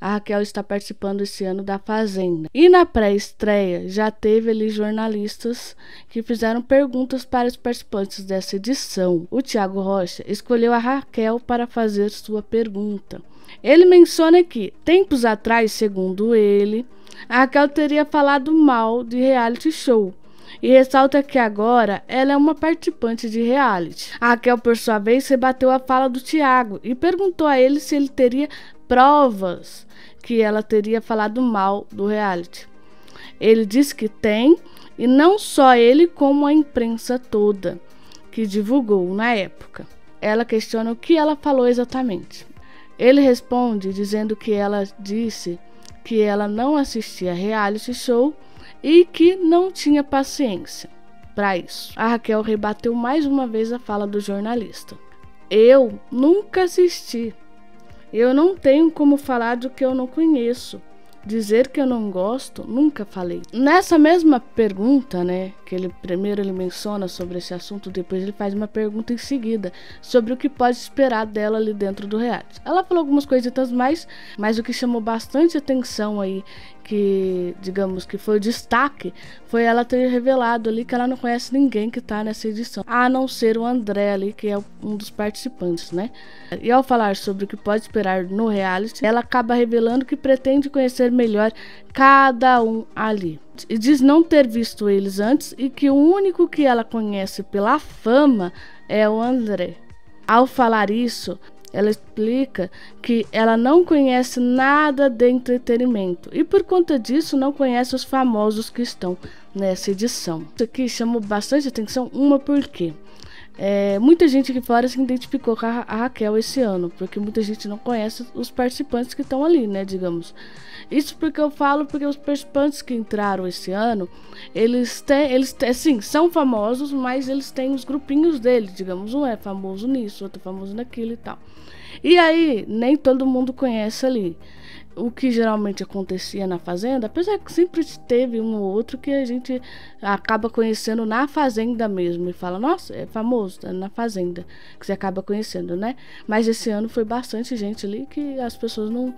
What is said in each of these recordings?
a Raquel está participando esse ano da Fazenda. E na pré-estreia já teve ali jornalistas que fizeram perguntas para os participantes dessa edição. O Tiago Rocha escolheu a Raquel para fazer sua pergunta. Ele menciona que, tempos atrás, segundo ele, a Raquel teria falado mal de reality show e ressalta que agora ela é uma participante de reality. A Raquel, por sua vez, rebateu a fala do Tiago e perguntou a ele se ele teria provas que ela teria falado mal do reality. Ele disse que tem, e não só ele, como a imprensa toda que divulgou na época. Ela questiona o que ela falou exatamente. Ele responde dizendo que ela disse que ela não assistia reality show e que não tinha paciência para isso. A Raquel rebateu mais uma vez a fala do jornalista. Eu nunca assisti. Eu não tenho como falar do que eu não conheço. Dizer que eu não gosto, nunca falei. Nessa mesma pergunta, né, que ele primeiro ele menciona sobre esse assunto, depois ele faz uma pergunta em seguida sobre o que pode esperar dela ali dentro do reality. Ela falou algumas coisitas mais, mas o que chamou bastante atenção aí que, digamos, que foi o destaque, foi ela ter revelado ali que ela não conhece ninguém que tá nessa edição, a não ser o André ali, que é um dos participantes, né? E ao falar sobre o que pode esperar no reality, ela acaba revelando que pretende conhecer melhor cada um ali. E diz não ter visto eles antes e que o único que ela conhece pela fama é o André. Ao falar isso, ela explica que ela não conhece nada de entretenimento e por conta disso não conhece os famosos que estão nessa edição. Isso aqui chamou bastante atenção, uma porque é, muita gente aqui fora se identificou com a, a, Raquel esse ano, porque muita gente não conhece os participantes que estão ali, né, digamos. Isso porque eu falo porque os participantes que entraram esse ano, eles têm, eles têm, assim, são famosos, mas eles têm os grupinhos deles, digamos, um é famoso nisso, outro é famoso naquilo e tal. E aí, nem todo mundo conhece ali o que geralmente acontecia na fazenda, apesar que sempre teve um ou outro que a gente acaba conhecendo na fazenda mesmo e fala, nossa, é famoso, é na fazenda que você acaba conhecendo, né? Mas esse ano foi bastante gente ali que as pessoas não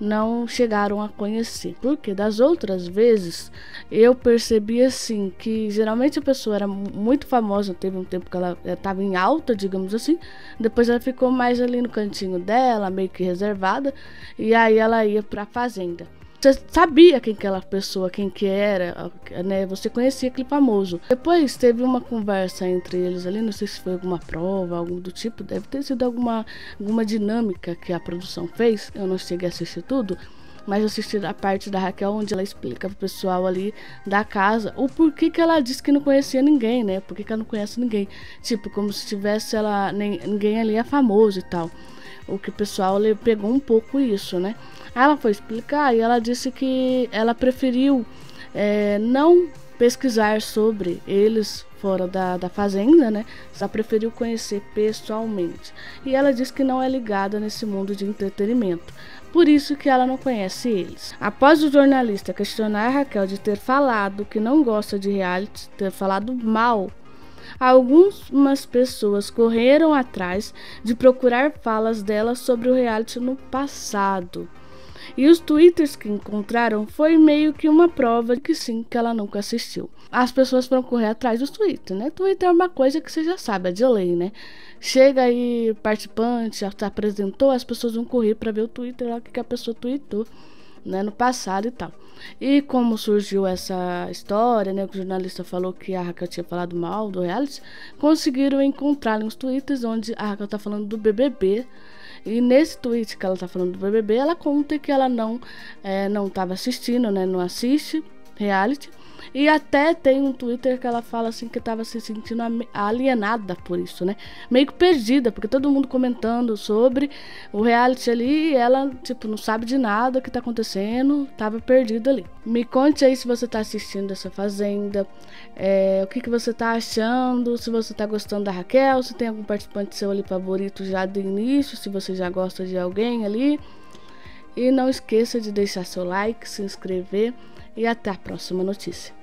não chegaram a conhecer. Porque das outras vezes eu percebi assim que geralmente a pessoa era muito famosa, teve um tempo que ela estava em alta, digamos assim, depois ela ficou mais ali no cantinho dela, meio que reservada, e aí ela ia para a fazenda. Você sabia quem aquela pessoa, quem que era, né? Você conhecia aquele famoso. Depois teve uma conversa entre eles ali, não sei se foi alguma prova, algo do tipo, deve ter sido alguma, alguma dinâmica que a produção fez. Eu não cheguei a assistir tudo, mas assisti a parte da Raquel onde ela explica pro pessoal ali da casa o porquê que ela disse que não conhecia ninguém, né? Por que ela não conhece ninguém. Tipo, como se tivesse ela. Nem, ninguém ali é famoso e tal. O que o pessoal pegou um pouco isso, né? Ela foi explicar e ela disse que ela preferiu é, não pesquisar sobre eles fora da, da fazenda, né? Só preferiu conhecer pessoalmente. E ela disse que não é ligada nesse mundo de entretenimento. Por isso que ela não conhece eles. Após o jornalista questionar a Raquel de ter falado que não gosta de reality, ter falado mal algumas pessoas correram atrás de procurar falas dela sobre o reality no passado. E os twitters que encontraram foi meio que uma prova de que sim, que ela nunca assistiu. As pessoas foram correr atrás dos twitters, né? Twitter é uma coisa que você já sabe, é de lei, né? Chega aí participante, apresentou, as pessoas vão correr para ver o Twitter lá que a pessoa tweetou, né, no passado e tal. E como surgiu essa história, né, que o jornalista falou que a Raquel tinha falado mal do reality, conseguiram encontrar nos twitters onde a Raquel tá falando do BBB e nesse tweet que ela tá falando do BBB, ela conta que ela não é, não estava assistindo, né? Não assiste reality. E até tem um Twitter que ela fala assim que estava se sentindo alienada por isso, né? Meio que perdida, porque todo mundo comentando sobre o reality ali e ela, tipo, não sabe de nada que tá acontecendo, tava perdida ali. Me conte aí se você tá assistindo essa Fazenda, é, o que, que você tá achando, se você tá gostando da Raquel, se tem algum participante seu ali favorito já do início, se você já gosta de alguém ali. E não esqueça de deixar seu like, se inscrever e até a próxima notícia.